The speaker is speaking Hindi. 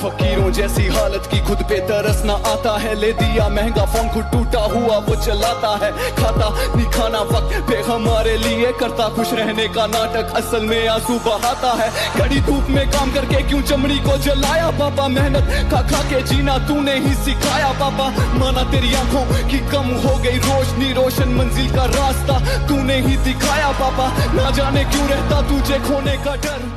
फकीरों जैसी हालत की खुद पे तरस ना आता है। ले दिया महँगा फ़ोन खुद टूटा हुआ वो चलाता है। खाता नहीं खाना वक्त पे हमारे लिए करता। खुश रहने का नाटक असल में आँसू बहाता है। कड़ी धूप में काम करके क्यों चमड़ी को जलाया? पापा मेहनत खा खा के जीना तूने ही सिखाया। पापा, माना तेरी आँखों की कम हो गई रोशनी। रोशन मंजिल का रास्ता तूने ही दिखाया। पापा, ना जाने क्यों रहता तुझे खोने का डर।